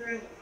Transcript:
through